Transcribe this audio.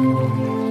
Música